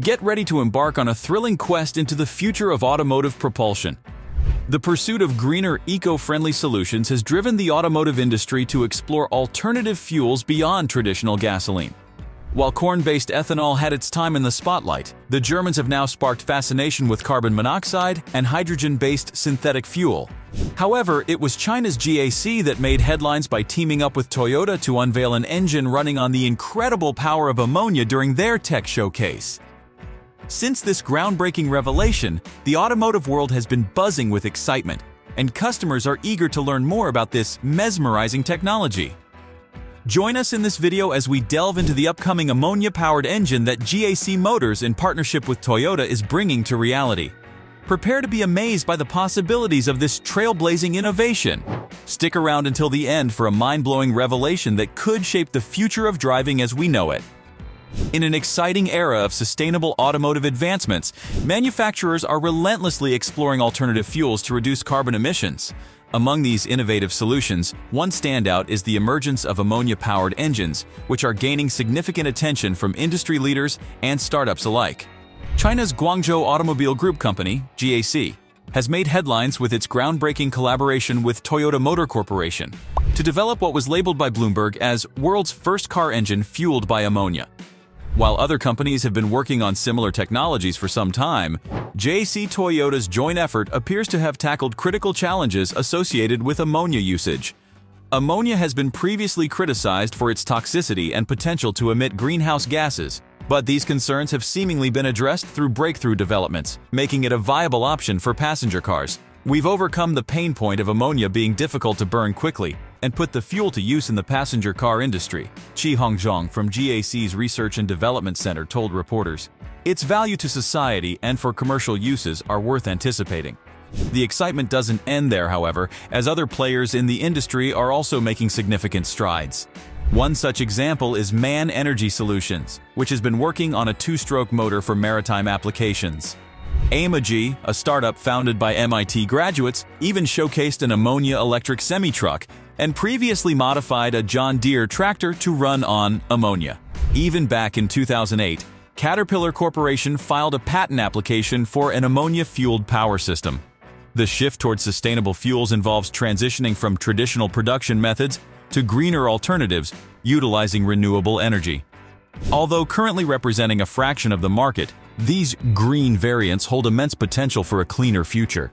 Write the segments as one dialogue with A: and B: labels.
A: Get ready to embark on a thrilling quest into the future of automotive propulsion. The pursuit of greener, eco-friendly solutions has driven the automotive industry to explore alternative fuels beyond traditional gasoline. While corn-based ethanol had its time in the spotlight, the Germans have now sparked fascination with carbon monoxide and hydrogen-based synthetic fuel. However, it was China's GAC that made headlines by teaming up with Toyota to unveil an engine running on the incredible power of ammonia during their tech showcase. Since this groundbreaking revelation, the automotive world has been buzzing with excitement, and customers are eager to learn more about this mesmerizing technology. Join us in this video as we delve into the upcoming ammonia-powered engine that GAC Motors in partnership with Toyota is bringing to reality. Prepare to be amazed by the possibilities of this trailblazing innovation. Stick around until the end for a mind-blowing revelation that could shape the future of driving as we know it. In an exciting era of sustainable automotive advancements, manufacturers are relentlessly exploring alternative fuels to reduce carbon emissions. Among these innovative solutions, one standout is the emergence of ammonia-powered engines, which are gaining significant attention from industry leaders and startups alike. China's Guangzhou Automobile Group Company, GAC, has made headlines with its groundbreaking collaboration with Toyota Motor Corporation to develop what was labeled by Bloomberg as the world's first car engine fueled by ammonia. While other companies have been working on similar technologies for some time, GAC Toyota's joint effort appears to have tackled critical challenges associated with ammonia usage. Ammonia has been previously criticized for its toxicity and potential to emit greenhouse gases, but these concerns have seemingly been addressed through breakthrough developments, making it a viable option for passenger cars. We've overcome the pain point of ammonia being difficult to burn quickly, and put the fuel to use in the passenger car industry, Qi Hongzhong from GAC's Research and Development Center told reporters. Its value to society and for commercial uses are worth anticipating. The excitement doesn't end there, however, as other players in the industry are also making significant strides. One such example is MAN Energy Solutions, which has been working on a two-stroke motor for maritime applications. Amogy, a startup founded by MIT graduates, even showcased an ammonia electric semi-truck and previously modified a John Deere tractor to run on ammonia. Even back in 2008, Caterpillar Corporation filed a patent application for an ammonia-fueled power system. The shift towards sustainable fuels involves transitioning from traditional production methods to greener alternatives utilizing renewable energy. Although currently representing a fraction of the market, these green variants hold immense potential for a cleaner future.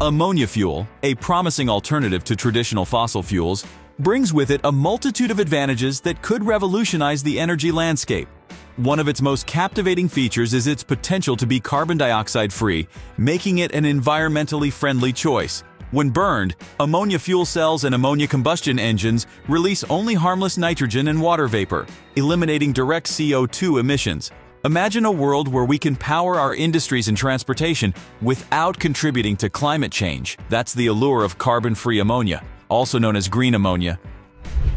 A: Ammonia fuel, a promising alternative to traditional fossil fuels, brings with it a multitude of advantages that could revolutionize the energy landscape. One of its most captivating features is its potential to be carbon dioxide free, making it an environmentally friendly choice. When burned, ammonia fuel cells and ammonia combustion engines release only harmless nitrogen and water vapor, eliminating direct CO2 emissions. Imagine a world where we can power our industries and transportation without contributing to climate change. That's the allure of carbon-free ammonia, also known as green ammonia.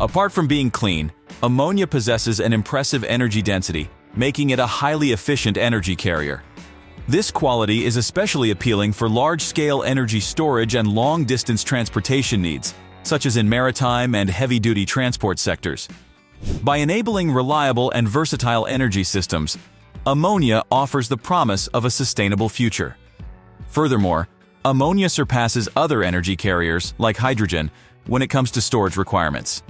A: Apart from being clean, ammonia possesses an impressive energy density, making it a highly efficient energy carrier. This quality is especially appealing for large-scale energy storage and long-distance transportation needs, such as in maritime and heavy-duty transport sectors. By enabling reliable and versatile energy systems, ammonia offers the promise of a sustainable future. Furthermore, ammonia surpasses other energy carriers, like hydrogen, when it comes to storage requirements.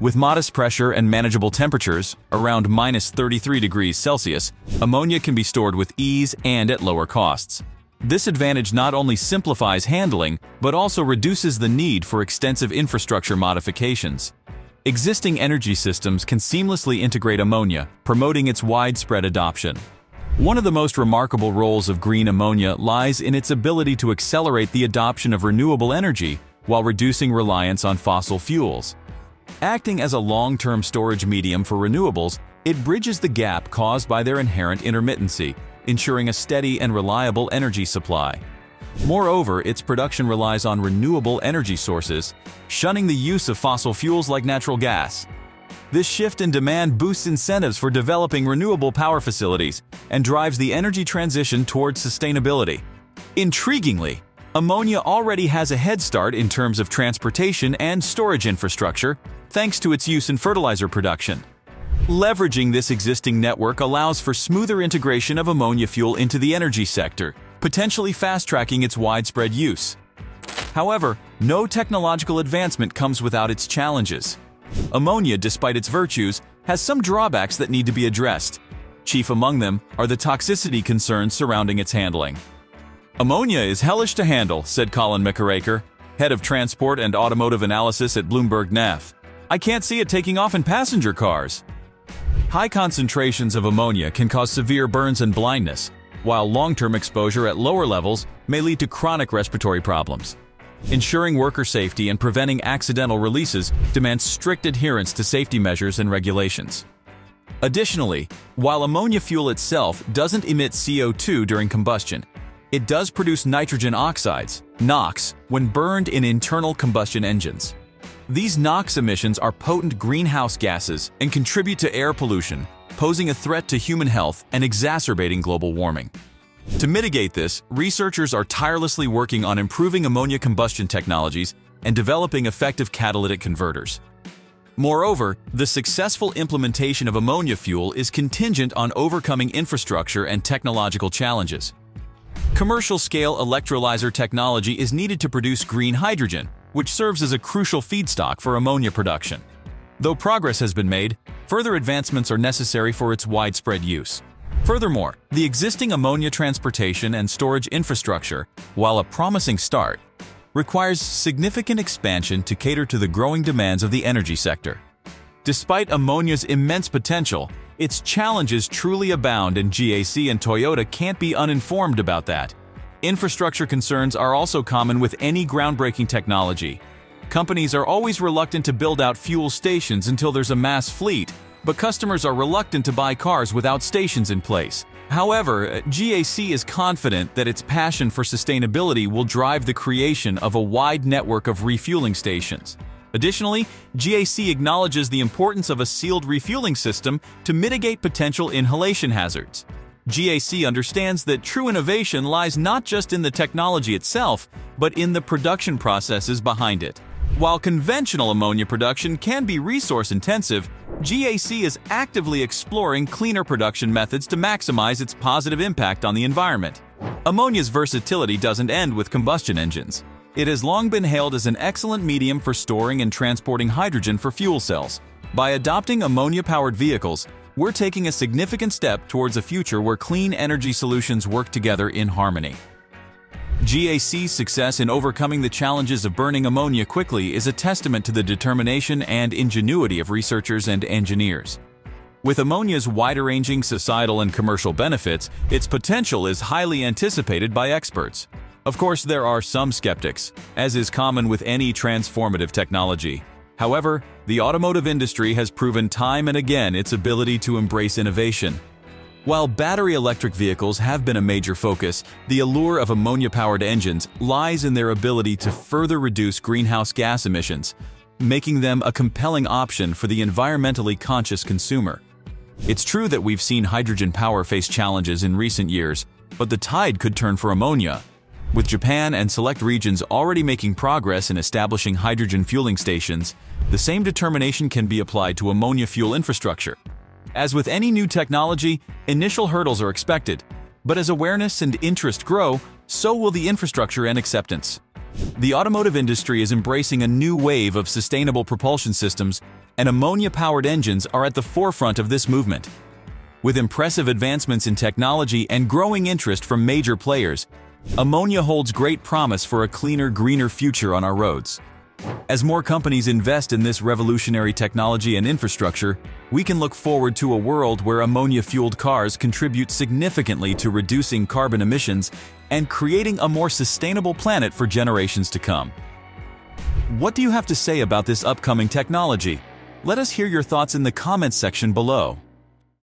A: With modest pressure and manageable temperatures, around minus 33 degrees Celsius, ammonia can be stored with ease and at lower costs. This advantage not only simplifies handling, but also reduces the need for extensive infrastructure modifications. Existing energy systems can seamlessly integrate ammonia, promoting its widespread adoption. One of the most remarkable roles of green ammonia lies in its ability to accelerate the adoption of renewable energy while reducing reliance on fossil fuels. Acting as a long-term storage medium for renewables, it bridges the gap caused by their inherent intermittency, ensuring a steady and reliable energy supply. Moreover, its production relies on renewable energy sources, shunning the use of fossil fuels like natural gas. This shift in demand boosts incentives for developing renewable power facilities and drives the energy transition towards sustainability. Intriguingly, ammonia already has a head start in terms of transportation and storage infrastructure, thanks to its use in fertilizer production. Leveraging this existing network allows for smoother integration of ammonia fuel into the energy sector, potentially fast-tracking its widespread use. However, no technological advancement comes without its challenges. Ammonia, despite its virtues, has some drawbacks that need to be addressed. Chief among them are the toxicity concerns surrounding its handling. Ammonia is hellish to handle, said Colin McKerracher, head of transport and automotive analysis at Bloomberg NEF. I can't see it taking off in passenger cars. High concentrations of ammonia can cause severe burns and blindness, while long-term exposure at lower levels may lead to chronic respiratory problems. Ensuring worker safety and preventing accidental releases demands strict adherence to safety measures and regulations. Additionally, while ammonia fuel itself doesn't emit CO2 during combustion, it does produce nitrogen oxides, NOx, when burned in internal combustion engines. These NOx emissions are potent greenhouse gases and contribute to air pollution, posing a threat to human health and exacerbating global warming. To mitigate this, researchers are tirelessly working on improving ammonia combustion technologies and developing effective catalytic converters. Moreover, the successful implementation of ammonia fuel is contingent on overcoming infrastructure and technological challenges. Commercial-scale electrolyzer technology is needed to produce green hydrogen, which serves as a crucial feedstock for ammonia production. Though progress has been made, further advancements are necessary for its widespread use. Furthermore, the existing ammonia transportation and storage infrastructure, while a promising start, requires significant expansion to cater to the growing demands of the energy sector. Despite ammonia's immense potential, its challenges truly abound and GAC and Toyota can't be uninformed about that. Infrastructure concerns are also common with any groundbreaking technology. Companies are always reluctant to build out fuel stations until there's a mass fleet, but customers are reluctant to buy cars without stations in place. However, GAC is confident that its passion for sustainability will drive the creation of a wide network of refueling stations. Additionally, GAC acknowledges the importance of a sealed refueling system to mitigate potential inhalation hazards. GAC understands that true innovation lies not just in the technology itself, but in the production processes behind it. While conventional ammonia production can be resource-intensive, GAC is actively exploring cleaner production methods to maximize its positive impact on the environment. Ammonia's versatility doesn't end with combustion engines. It has long been hailed as an excellent medium for storing and transporting hydrogen for fuel cells. By adopting ammonia-powered vehicles, we're taking a significant step towards a future where clean energy solutions work together in harmony. GAC's success in overcoming the challenges of burning ammonia quickly is a testament to the determination and ingenuity of researchers and engineers. With ammonia's wider-ranging societal and commercial benefits, its potential is highly anticipated by experts. Of course, there are some skeptics, as is common with any transformative technology. However, the automotive industry has proven time and again its ability to embrace innovation. While battery electric vehicles have been a major focus, the allure of ammonia-powered engines lies in their ability to further reduce greenhouse gas emissions, making them a compelling option for the environmentally conscious consumer. It's true that we've seen hydrogen power face challenges in recent years, but the tide could turn for ammonia, with Japan and select regions already making progress in establishing hydrogen fueling stations, the same determination can be applied to ammonia fuel infrastructure. As with any new technology, initial hurdles are expected, but as awareness and interest grow, so will the infrastructure and acceptance. The automotive industry is embracing a new wave of sustainable propulsion systems, and ammonia-powered engines are at the forefront of this movement. With impressive advancements in technology and growing interest from major players, Ammonia holds great promise for a cleaner, greener future on our roads. As more companies invest in this revolutionary technology and infrastructure, we can look forward to a world where ammonia-fueled cars contribute significantly to reducing carbon emissions and creating a more sustainable planet for generations to come. What do you have to say about this upcoming technology? Let us hear your thoughts in the comments section below.